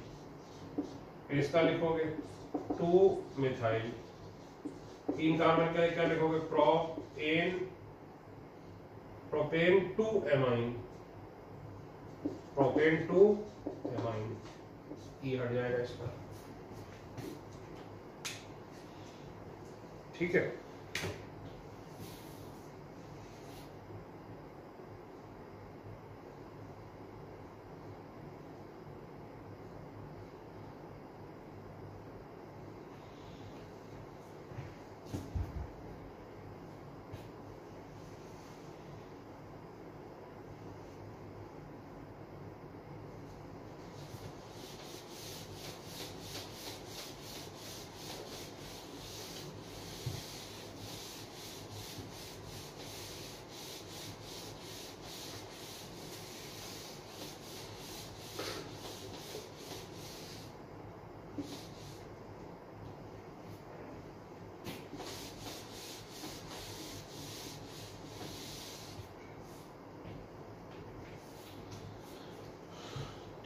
फिर इसका लिखोगे? To methyl. तीन कार्बन का क्या लिखोगे? Propane propane two amine propane two amine E हट जाएगा इसका। ठीक है?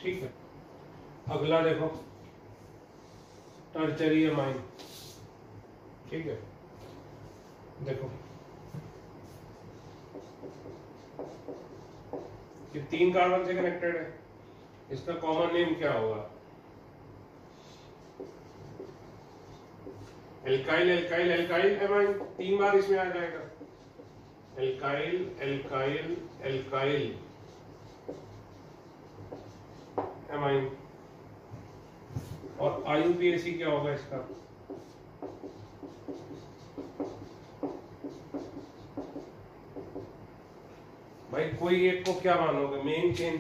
ठीक है। अगला देखो। टर्चरी अमाइन ठीक है। देखो। ये तीन कार्बन से कनेक्टेड है। इसका कॉमन नेम क्या होगा? एल्काइल एल्काइल एल्काइल एमाइन तीन बार इसमें आ जाएगा। एल्काइल एल्काइल एल्काइल एमाइन और आईयूपीएसी क्या होगा इसका? भाई, कोई एक को क्या मानोगे? मेन चेन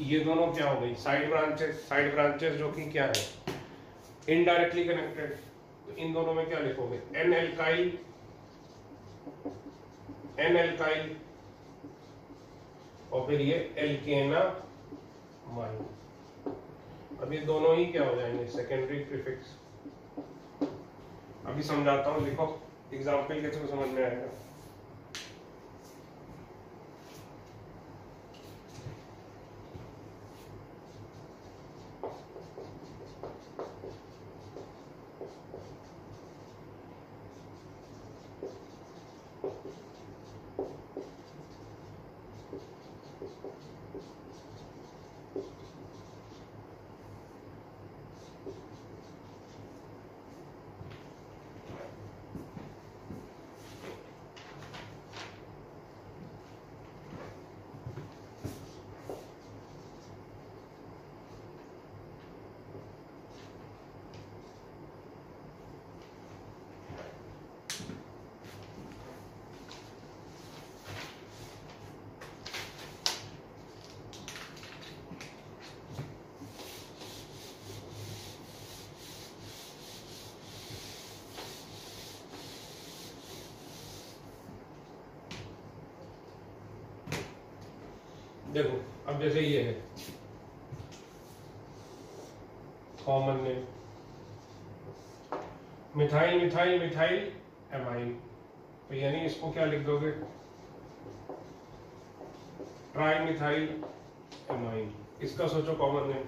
ये दोनों क्या हो गई? साइड ब्रांचेस साइड ब्रांचेस जो कि क्या है? इनडायरेक्टली कनेक्टेड तो इन दोनों में क्या लिखोगे? एन एल्काइल एन एल्काइल और फिर ये एल्केना माइन अब ये दोनों ही क्या हो जाएँगे? सेकेंडरी प्रीफिक्स अभी समझाता हूँ, लिखो। एग्ज़ाम्पल के थ्रू समझ में आएगा। देखो, अब जैसे ये है। कॉमन नेम मिठाई मिठाई मिथाइल एमाइन तो यानी इसको क्या लिख दोगे? ट्राई मिथाइल एमाइन इसका सोचो कॉमन नेम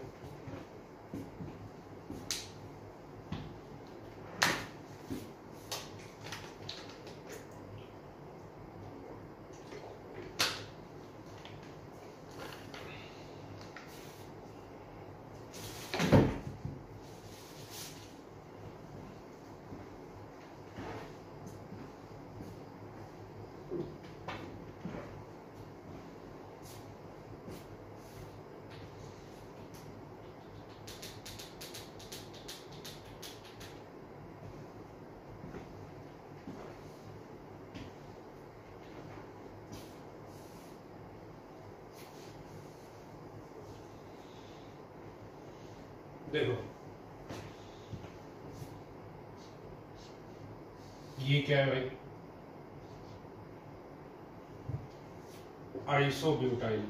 आइसोब्यूटाइल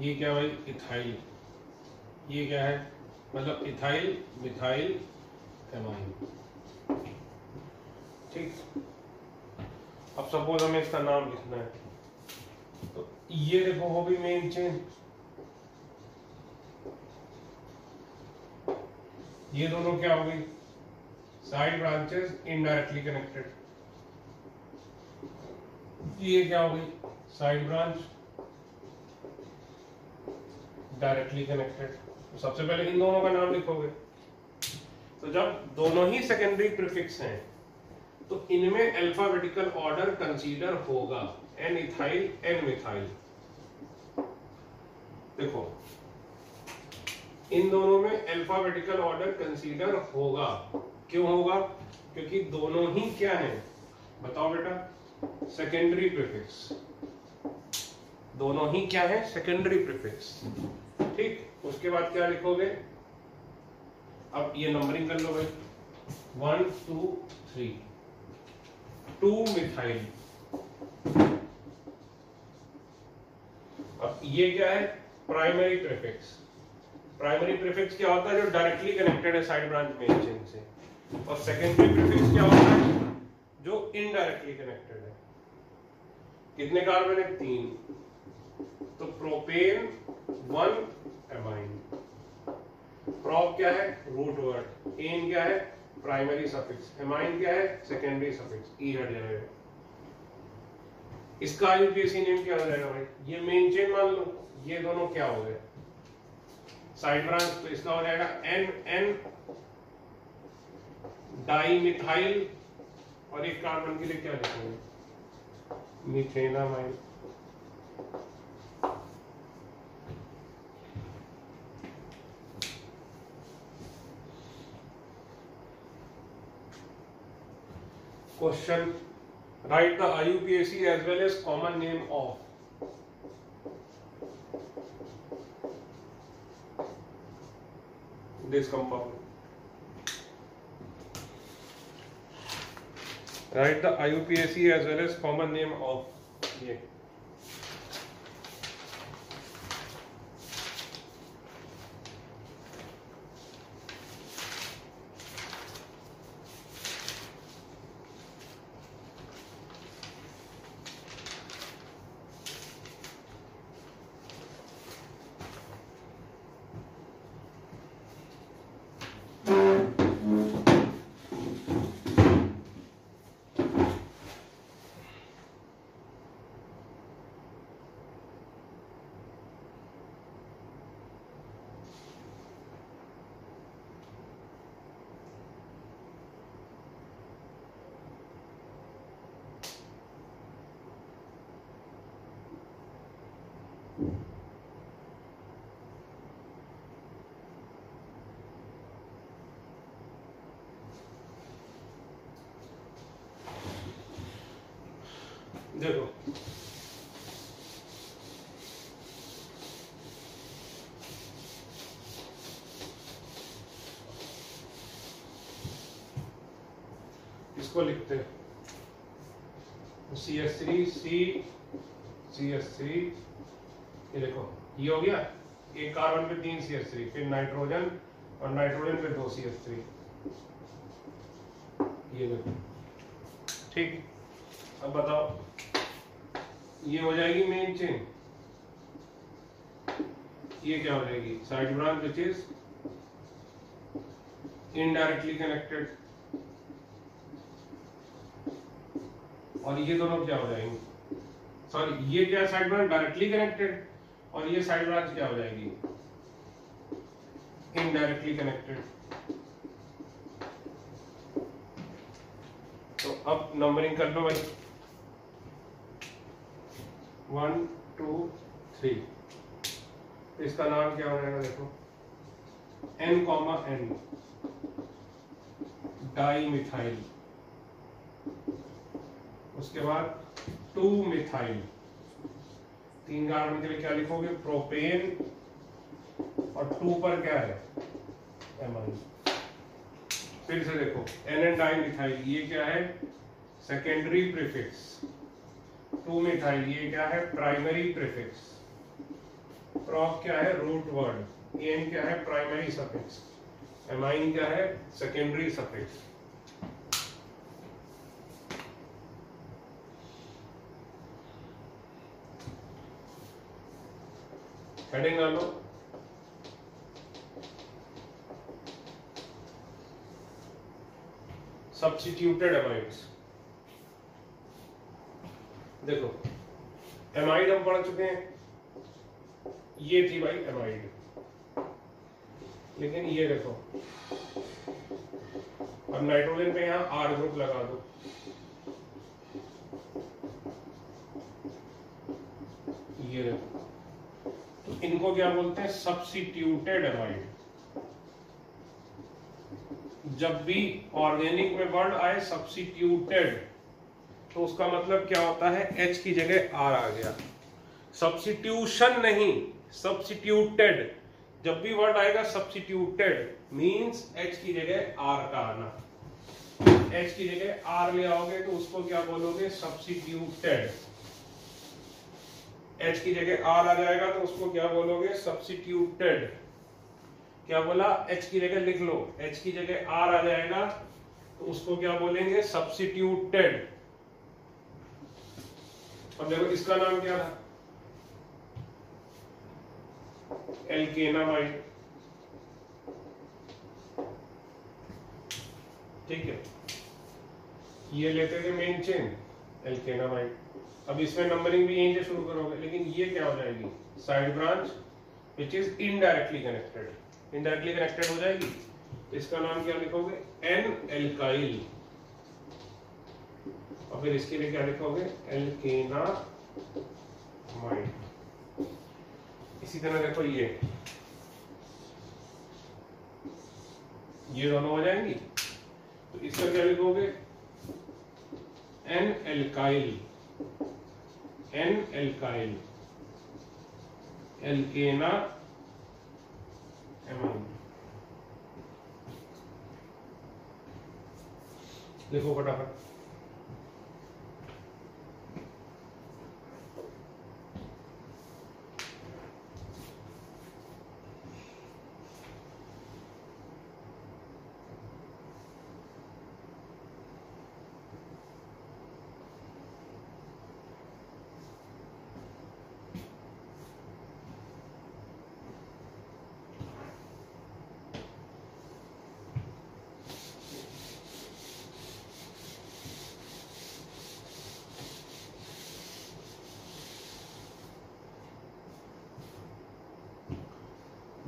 ये क्या भाई? इथाइल। ये क्या है? मतलब इथाइल, मिथाइल एमाइन ठीक। अब सपोज़ हमें इसका नाम लिखना है। तो ये देखो, वो भी मेन चेन ये दोनों क्या हो गई? साइड ब्रांचेस इनडायरेक्टली कनेक्टेड ये क्या हो गई? साइड ब्रांच डायरेक्टली कनेक्टेड तो सबसे पहले इन दोनों का नाम लिखोगे। तो जब दोनों ही सेकेंडरी प्रीफिक्स हैं तो इनमें अल्फाबेटिकल ऑर्डर कंसीडर होगा। एन इथाइल एन मिथाइल देखो, इन दोनों में अल्फाबेटिकल ऑर्डर कंसीडर होगा। क्यों होगा? क्योंकि दोनों ही क्या है? बताओ बेटा। सेकेंडरी प्रीफिक्स दोनों ही क्या है? सेकेंडरी प्रीफिक्स ठीक? उसके बाद क्या लिखोगे? अब ये नंबरिंग कर लो भाई. One two three two methyl अब ये क्या है? प्राइमरी प्रीफिक्स प्राइमरी प्रीफिक्स क्या होता है? जो डायरेक्टली कनेक्टेड है साइड ब्रांच मेन चेन से. और सेकेंडरी प्रीफिक्स क्या होता है? जो इनडायरेक्टली कनेक्टेड है। कितने कार्बन है? तीन। तो प्रोपेन वन एमाइन प्रॉप क्या है? रूट वर्ड एन क्या है? प्राइमरी सफिक्स एमाइन क्या है? सेकेंडरी सफिक्स ई हट जाएगा। इसका आईयूपीएसी नेम क्या हो जाएगा भाई। ये मेन चेन मान लो। ये दोनों क्या हो गए? साइड ब्रांच तो इसका हो जाएगा एन एन डाई मिथाइल और एक कार्बन के लिए क्या लिखेंगे? Methanamine question write the IUPAC as well as common name of this compound Write the IUPAC as well as common name of ये देखो। इसको लिखते C H three C C H three ये देखो, ये हो गया। एक कार्बन पे तीन सी एस थ्री फिर नाइट्रोजन और नाइट्रोजन पे दो सी एस थ्री ये देखो, ठीक? अब बताओ। ये हो जाएगी मेन चेन ये क्या हो जाएगी? Side branch which is indirectly connected और ये दोनों क्या हो जाएँगे? सॉरी ये क्या साइड ब्रांच डायरेक्टली कनेक्टेड और ये साइड ब्रांच क्या हो जाएगी? इनडायरेक्टली कनेक्टेड तो अब नंबरिंग कर लो भाई। वन टू थ्री इसका नाम क्या हो जाएगा देखो। N comma N dimethyl उसके बाद टू मिथाइल तीन कार्बन के लिए क्या लिखोगे? प्रोपेन और टू पर क्या है? एमाइन फिर से देखो एन एन डाई मिथाइल ये क्या है? सेकेंडरी प्रीफिक्स टू मिथाइल ये क्या है? प्राइमरी प्रीफिक्स प्रॉप क्या है? रूट वर्ड एन क्या है? प्राइमरी सफिक्स एमाइन क्या है? सेकेंडरी सफिक्स हेडिंग डालो सब्सिट्यूटेड एमाइड्स देखो एमाइड हम पढ़ चुके हैं। ये थी भाई एमाइड लेकिन ये देखो, अब नाइट्रोजन पे यहाँ आर ग्रुप लगा दो। ये देखो तो इनको क्या बोलते हैं? सब्सिट्यूटेड एमाइड जब भी ऑर्गेनिक में वर्ड आए सब्सिट्यूटेड तो उसका मतलब क्या होता है? एच की जगह आर आ गया। सब्सिट्यूशन नहीं सब्सिट्यूटेड जब भी वर्ड आएगा सब्सिट्यूटेड मींस एच की जगह आर का आना। एच की जगह आर ले आओगे तो उसको क्या बोलोगे? सब्सिट्यूटेड एच की जगह आर आ जाएगा तो उसको क्या बोलोगे? सब्सिट्यूटेड क्या बोला? एच की जगह लिख लो। एच की जगह आर आ जाएगा तो उसको क्या बोलेंगे? सब्सिट्यूटेड अब देखो इसका नाम क्या था? एल्केनामाइड ठीक है। ये लेते थे मेन चेन एल्केनामाइड अब इसमें नंबरिंग भी यहीं से शुरू करोगे, लेकिन ये क्या हो जाएगी? Side branch which is indirectly connected indirectly connected हो जाएगी? तो इसका नाम क्या लिखोगे? एन एल्काइल और फिर इसके लिए क्या लिखोगे? एल्केना माइड इसी तरह देखो ये। ये दोनों हो जाएँगी। तो इसका क्या लिखोगे? N alkyl N alkyl alkanamine देखो फटाफट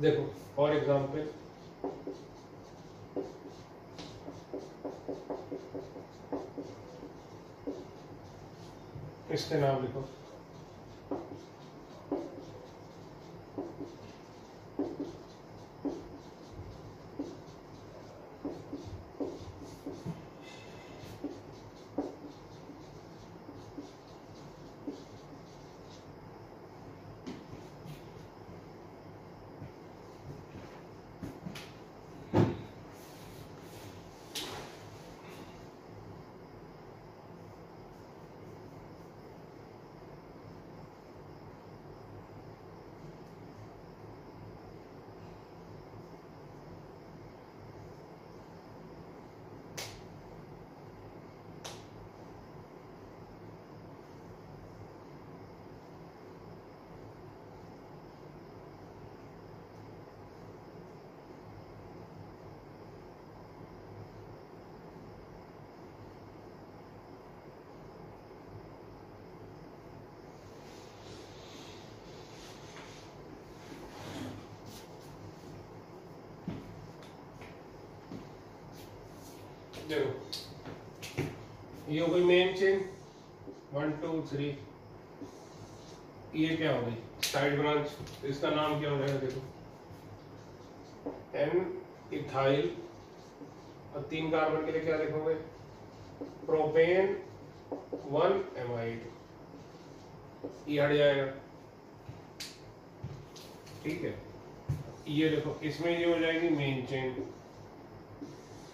देखो फॉर एग्ज़ाम्पल इसके नाम लिखो। देखो ये हो गई main chain one two three ये क्या हो गई? साइड ब्रांच इसका नाम क्या हो जाएगा देखो। एन इथाइल और तीन कार्बन के लिए क्या लिखोगे प्रोपेन वन एम एमाइड ये हट जाएगा। ठीक है? ये देखो, इसमें ये हो जाएगी मेन चेन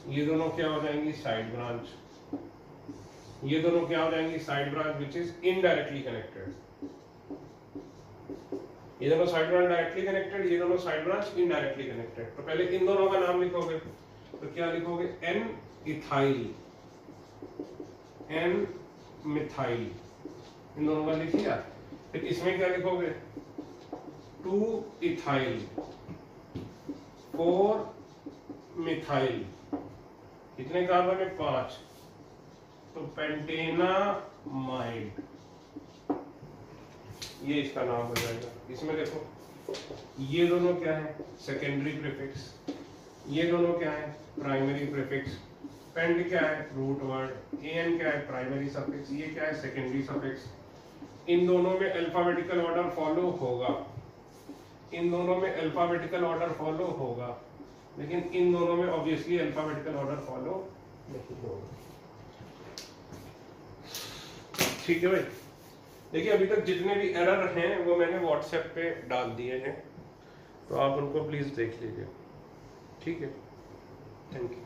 ये दोनों क्या हो जाएँगी? साइड ब्रांच ये दोनों क्या हो जाएँगी? Side branch which is indirectly connected ये दोनों साइड ब्रांच डायरेक्टली कनेक्टेड ये दोनों साइड ब्रांच इनडायरेक्टली कनेक्टेड तो पहले इन दोनों का नाम लिखोगे। तो क्या लिखोगे? एन इथाइल एन मिथाइल इन दोनों का लिख लिया। फिर इसमें क्या लिखोगे? टू इथाइल फोर मिथाइल कितने कार्बन है? पाँच। तो पेंटेना माइड ये इसका नाम हो जाएगा। इसमें देखो, ये दोनों क्या है? सेकेंडरी प्रीफिक्स ये दोनों क्या है? प्राइमरी प्रीफिक्स पेंड क्या है? रूट वर्ड एन क्या है? प्राइमरी सफिक्स ये क्या है? सेकेंडरी सफिक्स इन दोनों में अल्फाबेटिकल ऑर्डर फॉलो होगा। इन दोनों में अल्फाबेटिकल ऑर्डर फॉलो होगा। लेकिन इन दोनों में ऑब्वियसली अल्फाबेटिकल ऑर्डर फॉलो नहीं होगा ठीक है भाई। देखिए, अभी तक जितने भी एरर हैं, वो मैंने व्हाट्सएप पे डाल दिए हैं। तो आप उनको प्लीज़ देख लीजिए। ठीक है? Thank you